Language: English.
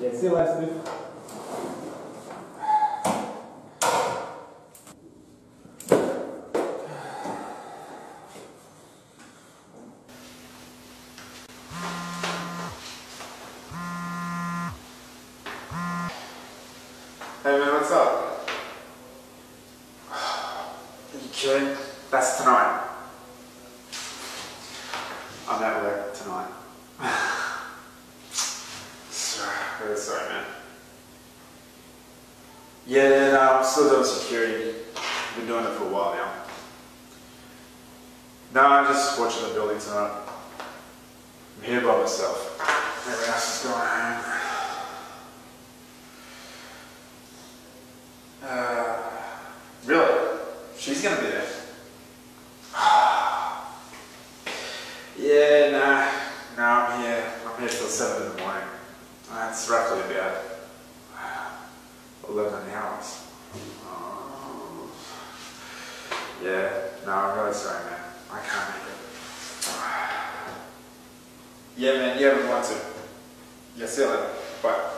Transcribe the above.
Yeah, see you later, Steve. Hey man, what's up? Are you kidding? That's tonight. I'm at work tonight. sorry, really sorry, man. Yeah, no, I'm still doing security. I've been doing it for a while now. No, I'm just watching the building tonight. I'm here by myself. Everyone else is going home. Uh, really? She's gonna be there. yeah, nah, nah, I'm here. I'm here till seven in the morning. That's roughly about eleven hours. Oh. Yeah, no, I'm really sorry, man. I can't make it. Yeah, man, you have a one to. Yeah, see you later. Bye.